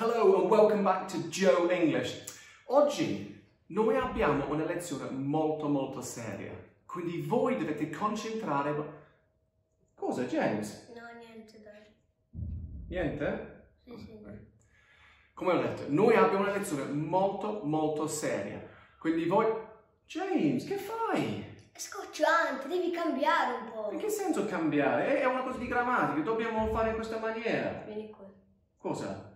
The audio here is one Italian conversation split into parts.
Hello and welcome back to Joe English. Oggi noi abbiamo una lezione molto molto seria, quindi voi dovete concentrare. Cosa James? No, niente dai. Niente? Sì, sì. Come ho detto, noi abbiamo una lezione molto molto seria, quindi voi... James, che fai? È scocciante, devi cambiare un po'. In che senso cambiare? È una cosa di grammatica, dobbiamo fare in questa maniera. Vieni qua. Cosa?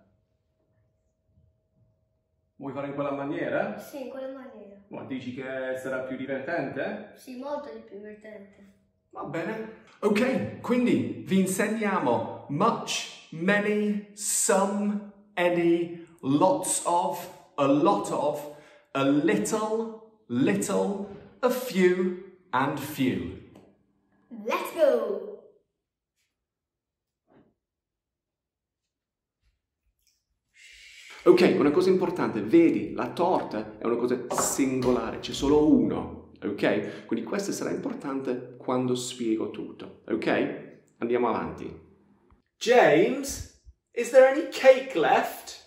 Vuoi fare in quella maniera? Sì, in quella maniera. Ma dici che sarà più divertente? Sì, molto più divertente. Va bene. Ok, quindi vi insegniamo much, many, some, any, lots of, a lot of, a little, little, a few, and few. Let's go! Ok, una cosa importante, vedi, la torta è una cosa singolare, c'è solo uno, ok? Quindi questo sarà importante quando spiego tutto, ok? Andiamo avanti. James, is there any cake left?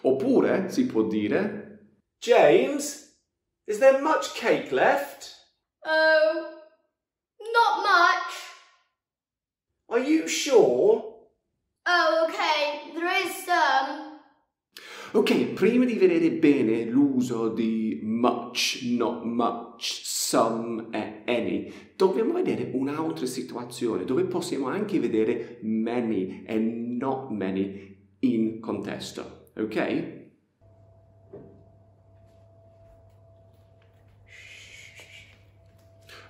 Oppure si può dire James, is there much cake left? Oh, not much. Are you sure? Oh, okay, there is some. Ok, prima di vedere bene l'uso di much, not much, some e any, dobbiamo vedere un'altra situazione dove possiamo anche vedere many e not many in contesto, ok?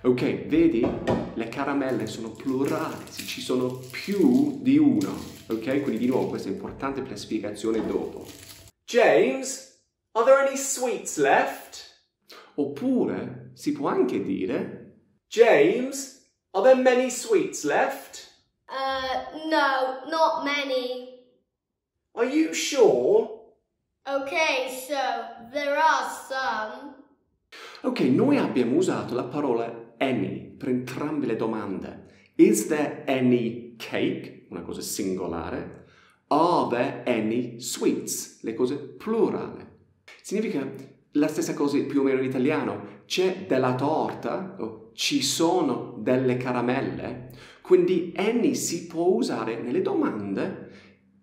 Ok, vedi? Le caramelle sono plurali, ci sono più di uno, ok? Quindi di nuovo questo è importante per la spiegazione dopo. James, are there any sweets left? Oppure si può anche dire James, are there many sweets left? Uh, no, not many. Are you sure? Okay, so there are some. Ok, noi abbiamo usato la parola any per entrambe le domande. Is there any cake? Una cosa singolare. Are there any sweets? Le cose plurale. Significa la stessa cosa più o meno in italiano. C'è della torta o ci sono delle caramelle. Quindi any si può usare nelle domande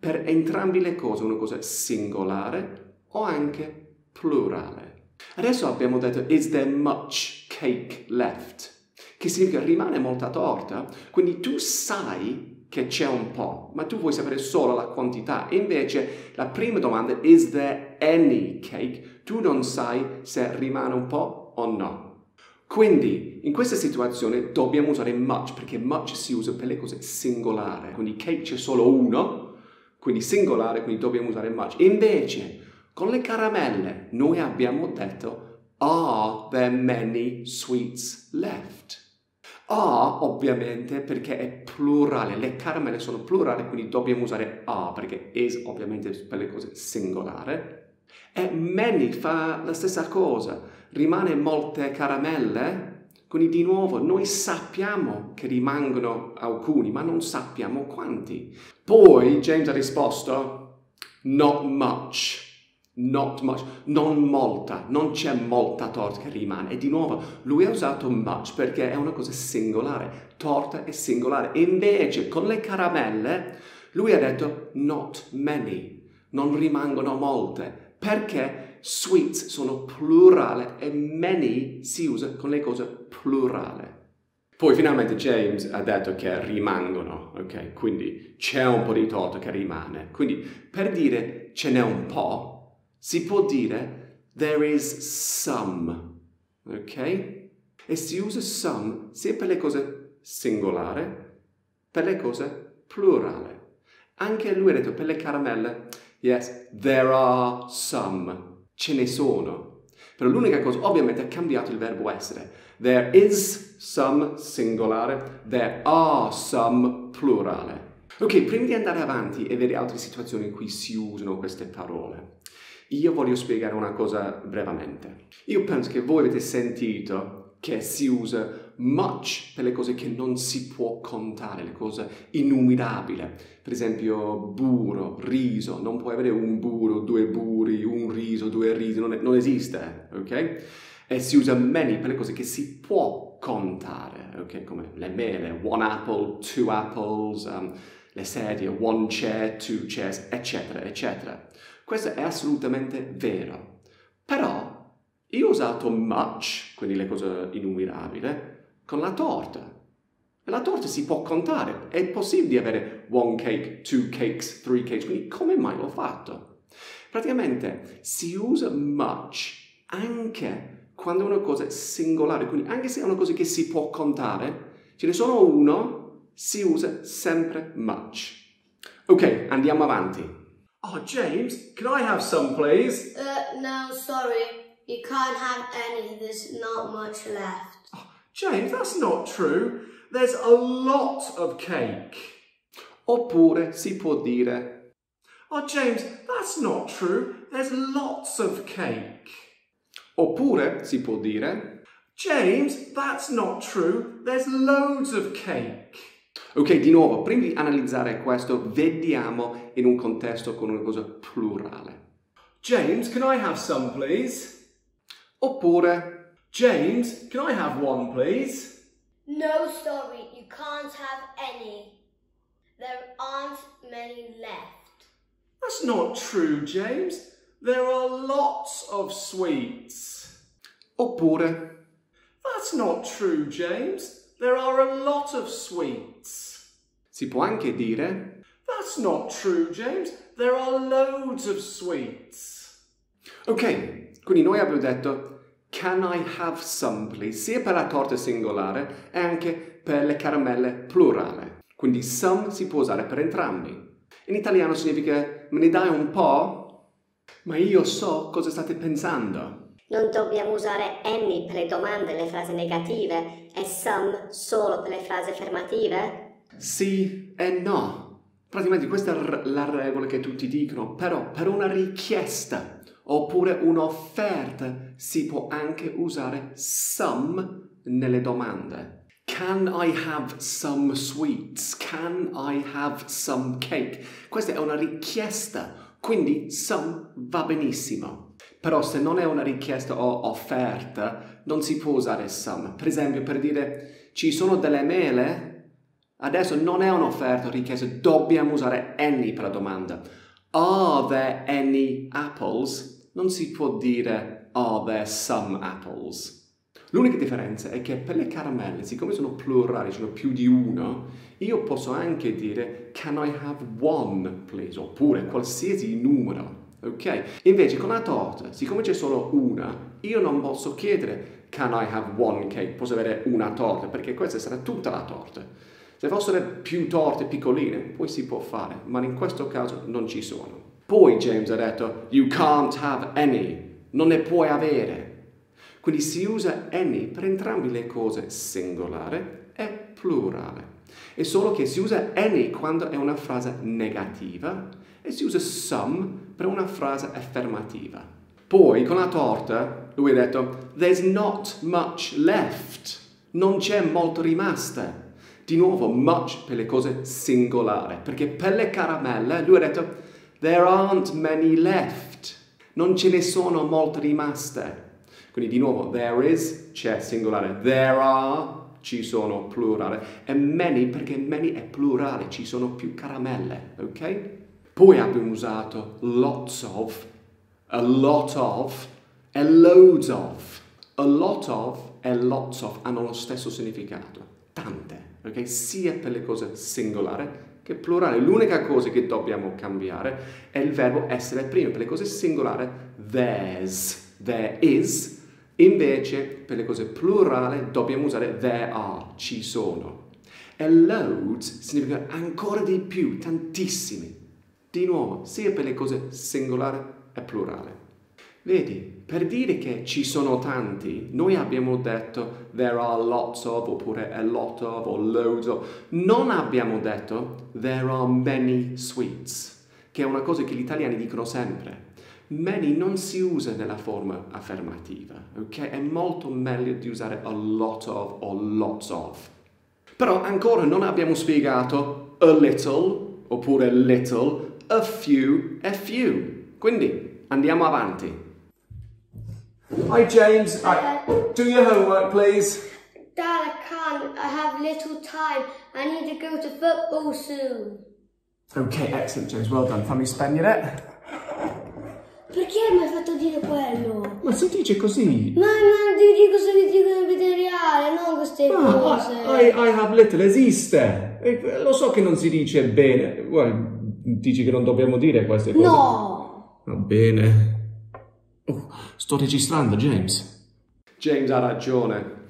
per entrambe le cose, una cosa singolare o anche plurale. Adesso abbiamo detto is there much cake left? Che significa rimane molta torta, quindi tu sai che c'è un po', ma tu vuoi sapere solo la quantità. Invece la prima domanda is there any cake? Tu non sai se rimane un po' o no. Quindi in questa situazione dobbiamo usare much perché much si usa per le cose singolari, quindi cake c'è solo uno, quindi singolare, quindi dobbiamo usare much. Invece con le caramelle noi abbiamo detto Are there many sweets left? Are ovviamente perché è plurale, le caramelle sono plurali, quindi dobbiamo usare are perché is ovviamente per le cose singolari. E many fa la stessa cosa, rimane molte caramelle, quindi di nuovo noi sappiamo che rimangono alcuni, ma non sappiamo quanti. Poi James ha risposto not much. Not much, non molta, non c'è molta torta che rimane. E di nuovo, lui ha usato much perché è una cosa singolare. Torta è singolare. Invece, con le caramelle, lui ha detto not many, non rimangono molte. Perché sweets sono plurale e many si usa con le cose plurale. Poi finalmente James ha detto che rimangono, ok? Quindi c'è un po' di torta che rimane. Quindi per dire ce n'è un po', si può dire there is some, ok? E si usa some sia per le cose singolari, per le cose plurale. Anche lui ha detto per le caramelle, yes, there are some, ce ne sono. Però l'unica cosa, ovviamente, ha cambiato il verbo essere. There is some singolare, there are some plurale. Ok, prima di andare avanti e vedere altre situazioni in cui si usano queste parole, io voglio spiegare una cosa brevemente. Io penso che voi avete sentito che si usa much per le cose che non si può contare, le cose innumerabili. Per esempio burro, riso, non puoi avere un burro, due burri, un riso, due risi, non, è, non esiste, ok? E si usa many per le cose che si può contare, ok? Come le mele, one apple, two apples, um, le sedie, one chair, two chairs, eccetera, eccetera. Questo è assolutamente vero. Però io ho usato much, quindi le cose innumerabili, con la torta. E la torta si può contare. È possibile avere one cake, two cakes, three cakes. Quindi come mai l'ho fatto? Praticamente si usa much anche quando è una cosa singolare. Quindi anche se è una cosa che si può contare, ce ne sono uno, si usa sempre much. Ok, andiamo avanti. Oh, James, can I have some, please? Uh, no, sorry. You can't have any, there's not much left. Oh, James, that's not true. There's a lot of cake. Oppure si può dire, Oh, James, that's not true. There's lots of cake. oppure si può dire, James, that's not true. There's loads of cake. Ok, di nuovo, prima di analizzare questo, vediamo in un contesto con una cosa plurale. James, can I have some, please? Oppure, James, can I have one, please? No, sorry, you can't have any. There aren't many left. That's not true, James. There are lots of sweets. oppure, That's not true, James. There are a lot of sweets. si può anche dire, That's not true, James. There are loads of sweets. ok, quindi noi abbiamo detto, can I have some please, sia per la torta singolare e anche per le caramelle plurale. Quindi some si può usare per entrambi. In italiano significa, me ne dai un po'? Ma io so cosa state pensando. Non dobbiamo usare any per le domande le frasi negative e some solo per le frasi affermative? Sì e no. Praticamente questa è la regola che tutti dicono, però per una richiesta oppure un'offerta si può anche usare some nelle domande. Can I have some sweets? Can I have some cake? Questa è una richiesta, quindi some va benissimo. Però se non è una richiesta o offerta, non si può usare some. Per esempio, per dire ci sono delle mele, Adesso non è un'offerta o richiesta, dobbiamo usare any per la domanda. Are there any apples? Non si può dire are there some apples. L'unica differenza è che per le caramelle, siccome sono plurali, sono più di uno, io posso anche dire can I have one, please? Oppure qualsiasi numero. Ok? Invece con la torta, siccome c'è solo una, io non posso chiedere can I have one cake? Posso avere una torta, perché questa sarà tutta la torta. Se fossero più torte piccoline, poi si può fare, ma in questo caso non ci sono. Poi James ha detto, you can't have any, non ne puoi avere. Quindi si usa any per entrambe le cose singolare e plurale. È solo che si usa any quando è una frase negativa e si usa some per una frase affermativa. Poi con la torta lui ha detto, there's not much left, non c'è molto rimasta. Di nuovo, much per le cose singolari, perché per le caramelle lui ha detto there aren't many left, non ce ne sono molte rimaste. Quindi di nuovo, there is, c'è singolare, there are, ci sono plurale, e many perché many è plurale, ci sono più caramelle, ok? Poi abbiamo usato lots of, a lot of e loads of. A lot of e lots of hanno lo stesso significato, tante ok? Sia per le cose singolari che plurale. L'unica cosa che dobbiamo cambiare è il verbo essere prima. Per le cose singolari, there's, there is. Invece, per le cose plurali, dobbiamo usare there are, ci sono. E loads significa ancora di più, tantissimi. Di nuovo, sia per le cose singolari e plurale. Vedi, per dire che ci sono tanti, noi abbiamo detto there are lots of oppure a lot of o loads of. Non abbiamo detto there are many sweets, che è una cosa che gli italiani dicono sempre. Many non si usa nella forma affermativa, ok? È molto meglio di usare a lot of o lots of. Però ancora non abbiamo spiegato a little oppure little, a few e few. Quindi andiamo avanti. Hi, James. I, do your homework, please. Dad, I can't. I have little time. I need to go to football soon. Okay, excellent, James. Well done. Fammi spegnere. Perché mi hai fatto dire quello? Ma si dice così. Ma non ti dico se mi dico in vita reale, non queste Ah, cose. I, I have little esiste. E lo so che non si dice bene. Guarda, dici che non dobbiamo dire queste cose. No! Va bene. Oh, sto registrando, James. James ha ragione.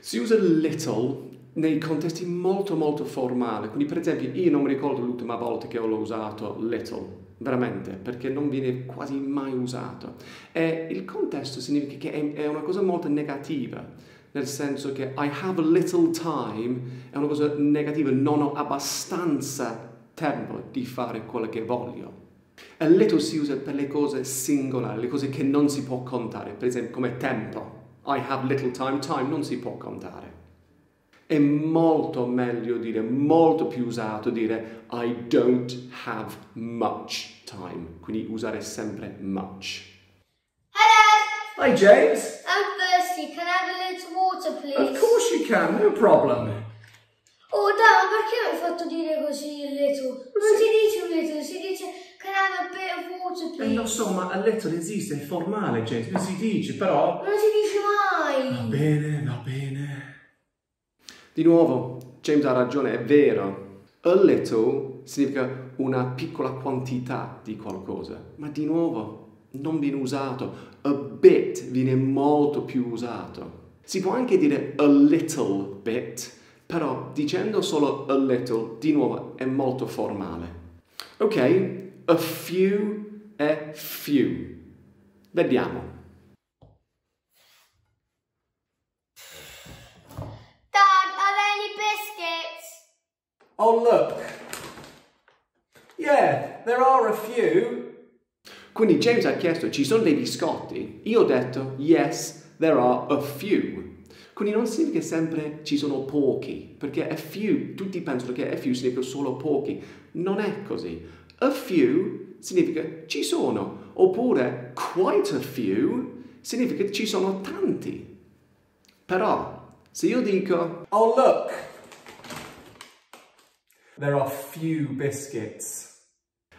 Si usa little nei contesti molto molto formali. Quindi per esempio io non mi ricordo l'ultima volta che ho usato little, veramente, perché non viene quasi mai usato. E il contesto significa che è, una cosa molto negativa, nel senso che I have little time è una cosa negativa, non ho abbastanza tempo di fare quello che voglio. E little si usa per le cose singolari, le cose che non si può contare, per esempio come tempo. I have little time, time non si può contare. È molto meglio dire, molto più usato dire I don't have much time, quindi usare sempre much. Hello! Hi, James. I'm thirsty. Can I have a little water, please? Of course you can, no problem. Oh, dai, ma perché mi hai fatto dire così little? Non si dice little, si dice can I have a bit of water, Eh, please? lo so, ma a letto esiste, è formale, James, non si dice, però... Non si dice mai. Va bene, va bene. Di nuovo, James ha ragione, è vero. A little significa una piccola quantità di qualcosa, ma di nuovo non viene usato. A bit viene molto più usato. Si può anche dire a little bit, però dicendo solo a little, di nuovo, è molto formale. Ok, a few e few. Vediamo. Dad, are there any biscuits? Oh, look. Yeah, there are a few. Quindi James ha chiesto, ci sono dei biscotti? Io ho detto, yes, there are a few. Quindi non significa sempre ci sono pochi, perché a few, tutti pensano che a few significa solo pochi. Non è così. A few significa ci sono, oppure quite a few significa ci sono tanti. Però, se io dico, Oh, look. There are few biscuits.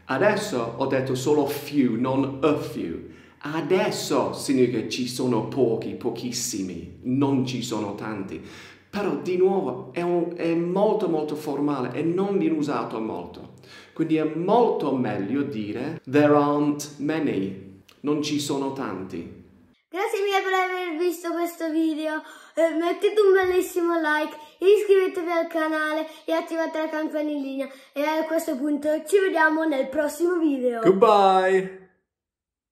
Adesso ho detto solo few, non a few. Adesso significa ci sono pochi, pochissimi, non ci sono tanti. Però di nuovo è, un- è molto molto formale e non viene usato molto. Quindi è molto meglio dire there aren't many, non ci sono tanti. Grazie mille per aver visto questo video. Eh, mettete un bellissimo like, iscrivetevi al canale e attivate la campanellina. E a questo punto ci vediamo nel prossimo video. Goodbye.